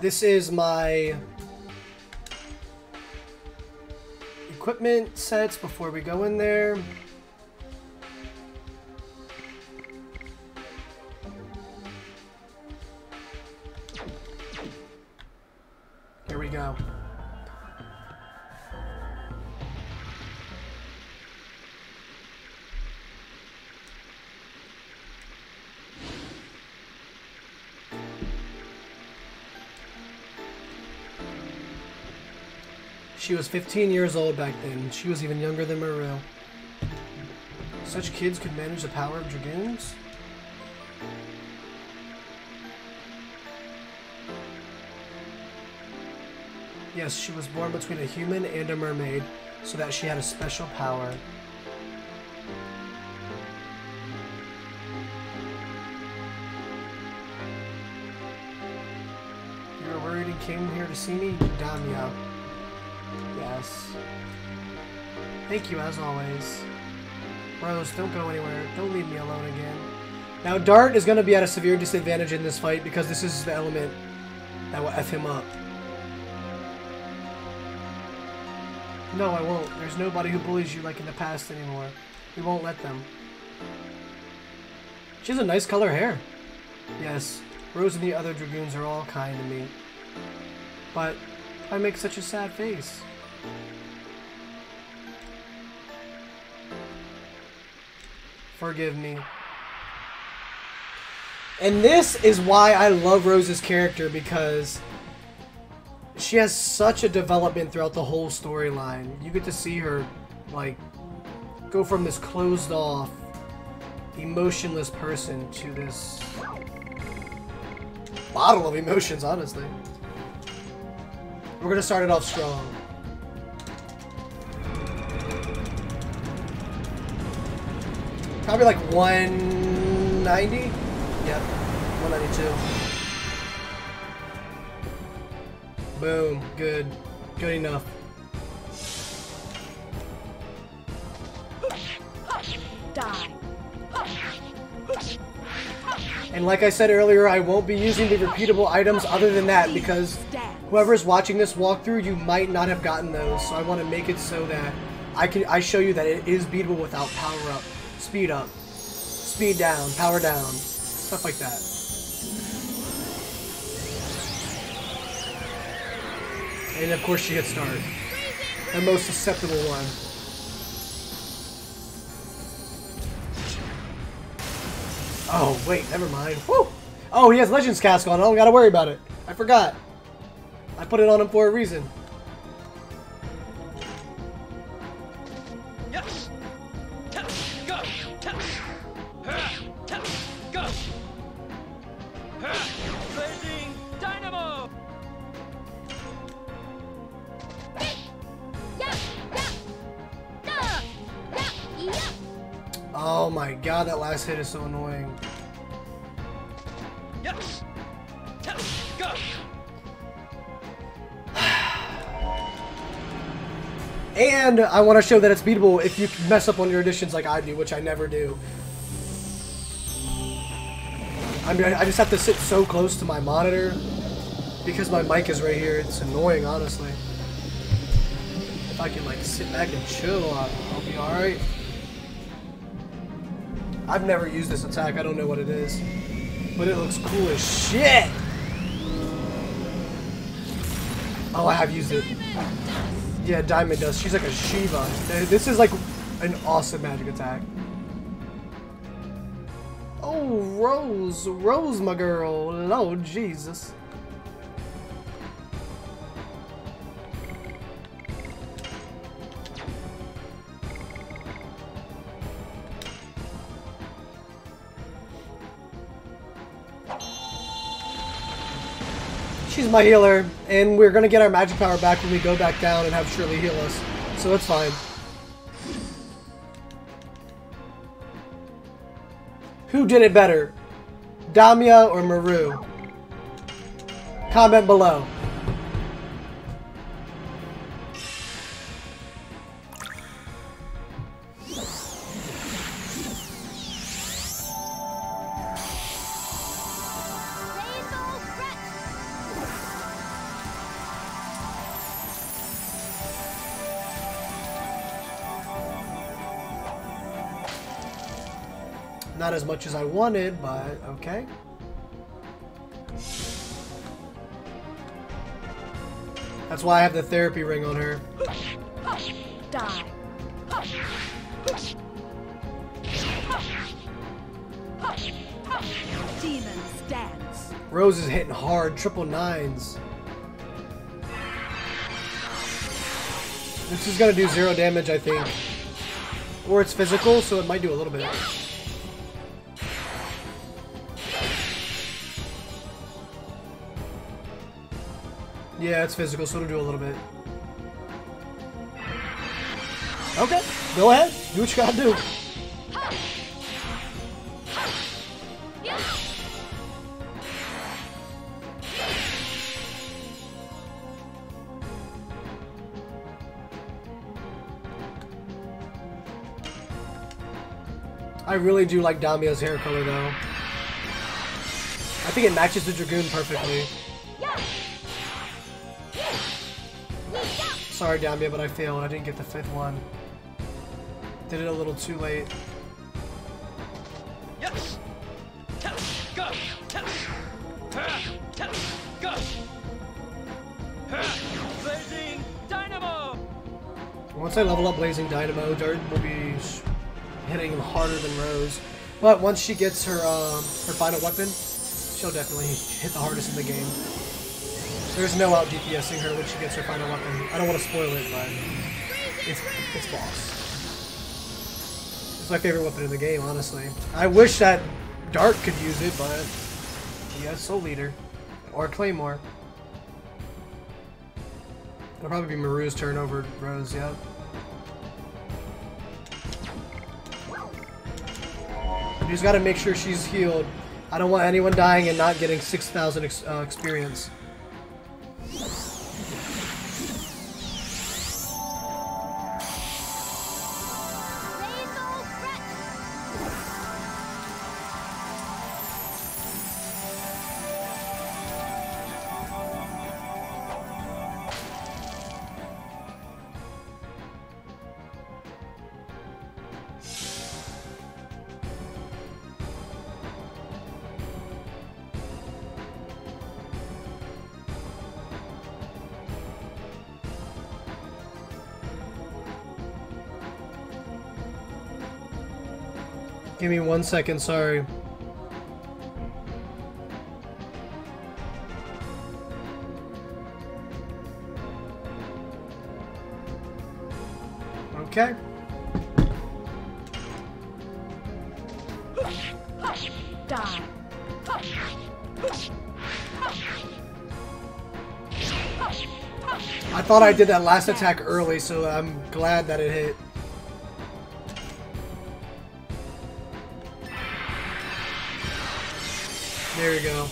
This is my equipment sets before we go in there. Here we go. She was 15 years old back then. She was even younger than Meru. Such kids could manage the power of dragoons? Yes, she was born between a human and a mermaid, so that she had a special power. You were worried and came here to see me? Damia. Yes. Thank you, as always. Rose, don't go anywhere. Don't leave me alone again. Now, Dart is going to be at a severe disadvantage in this fight because this is the element that will F him up. No, I won't. There's nobody who bullies you like in the past anymore. We won't let them. She has a nice color hair. Yes, Rose and the other Dragoons are all kind to me. But I make such a sad face. Forgive me. And this is why I love Rose's character because she has such a development throughout the whole storyline. You get to see her, like, go from this closed off, emotionless person to this bottle of emotions, honestly. We're gonna start it off strong. Probably like 190? Yep, 192. Boom, good. Good enough. Die. And like I said earlier, I won't be using the repeatable items other than that because whoever's watching this walkthrough, you might not have gotten those. So I want to make it so that I can I show you that it is beatable without power up, speed up, speed down, power down, stuff like that. And of course she gets started. The most susceptible one. Oh, wait, never mind. Woo! Oh, he has Legends Casque on. I don't gotta worry about it. I forgot. I put it on him for a reason. Oh my god, that last hit is so annoying. And I want to show that it's beatable if you mess up on your additions like I do, which I never do. I mean, I just have to sit so close to my monitor because my mic is right here. It's annoying, honestly. If I can, like, sit back and chill, I'll, be alright. I've never used this attack. I don't know what it is. But it looks cool as shit! Oh, I have used it. Yeah, Diamond Dust. She's like a Shiva. This is like an awesome magic attack. Oh, Rose. Rose, my girl. Lord Jesus. She's my healer, and we're gonna get our magic power back when we go back down and have Shirley heal us. So it's fine. Who did it better? Damia or Meru? Comment below. Not as much as I wanted, but okay. That's why I have the therapy ring on her. Die. Demon's Dance. Rose is hitting hard, triple nines. This is gonna do zero damage, I think. Or it's physical, so it might do a little bit. Yeah, it's physical, so it'll do a little bit. Okay, go ahead. Do what you gotta do. I really do like Damia's hair color though. I think it matches the Dragoon perfectly. Sorry, Damia, but I failed. I didn't get the fifth one. Did it a little too late. Yes. Go. Go. Blazing dynamo. Once I level up Blazing Dynamo, Dart will be hitting harder than Rose. But once she gets her um, her final weapon, she'll definitely hit the hardest in the game. There's no out DPSing her when she gets her final weapon. I don't want to spoil it, but it's it's boss. It's my favorite weapon in the game, honestly. I wish that Dart could use it, but he has Soul Eater or Claymore. It'll probably be Meru's turn over Rose, yep. You just gotta make sure she's healed. I don't want anyone dying and not getting 6,000 ex uh, experience. Give me one second, sorry. Okay. I thought I did that last attack early, so I'm glad that it hit. There we go.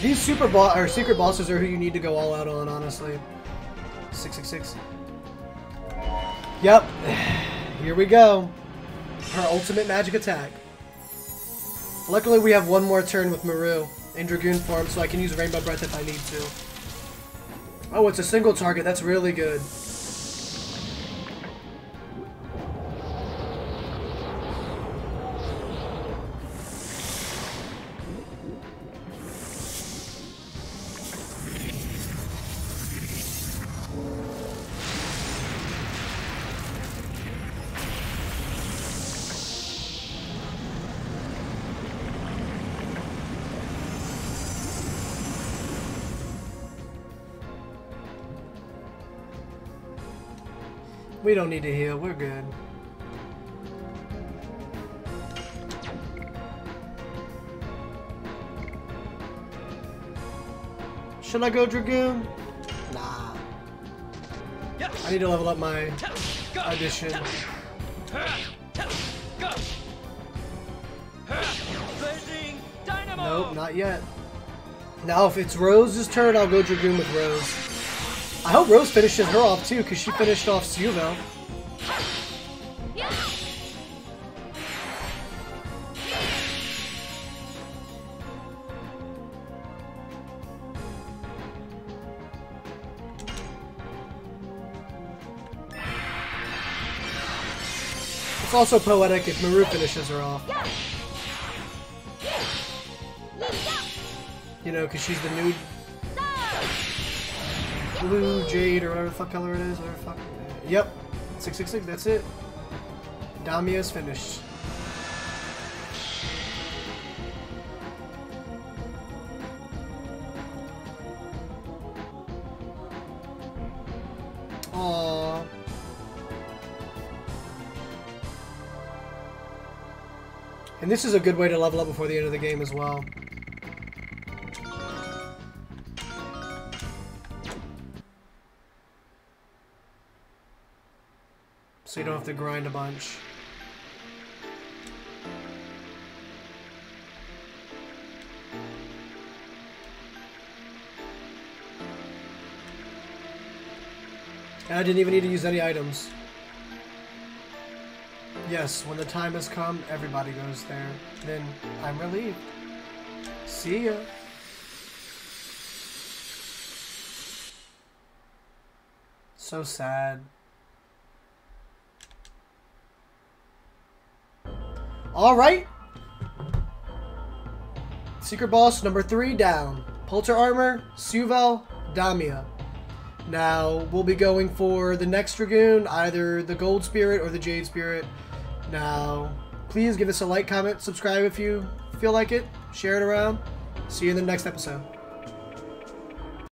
These super boss or secret bosses are who you need to go all out on, honestly. Six six six. Yep. Here we go. Her ultimate magic attack. Luckily, we have one more turn with Meru in Dragoon form, so I can use Rainbow Breath if I need to. Oh, it's a single target. That's really good. We don't need to heal. We're good. Should I go Dragoon? Nah. I need to level up my addition. Nope, not yet. Now, if it's Rose's turn, I'll go Dragoon with Rose. I hope Rose finishes her off too, because she finished off Syuveil. It's also poetic if Meru finishes her off. You know, because she's the nude blue jade or whatever the fuck color it is. Whatever fuck. Yep. 666, that's it. Damia's finished. And this is a good way to level up before the end of the game as well. So you don't have to grind a bunch. I didn't even need to use any items. Yes, when the time has come, everybody goes there. Then I'm relieved. See ya. So sad. Alright. Secret boss number three down. Polter Armor, Syuveil, Damia. Now, we'll be going for the next Dragoon, either the Gold Spirit or the Jade Spirit. Now, please give us a like, comment, subscribe if you feel like it, share it around. See you in the next episode.